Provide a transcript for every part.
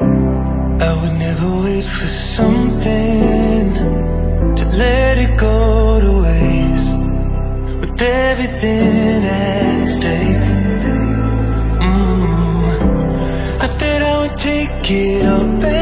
I would never wait for something to let it go to waste with everything at stake. Mm. I thought I would take it all back.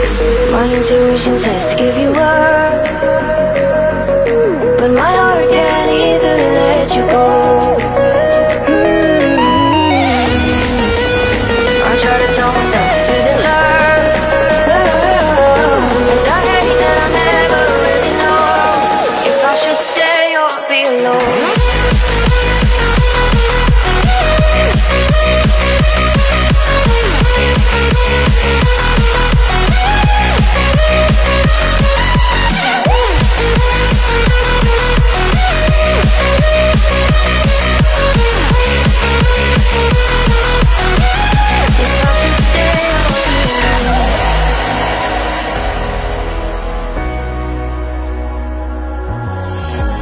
My intuition says to give you up. But my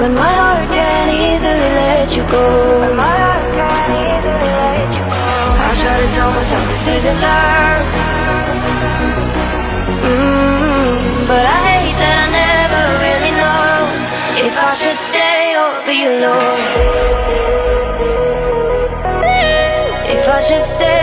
but my heart can't easily let you go. Easily let you go. I try to tell myself this isn't love. Mm, but I hate that I never really know if I should stay or be alone. If I should stay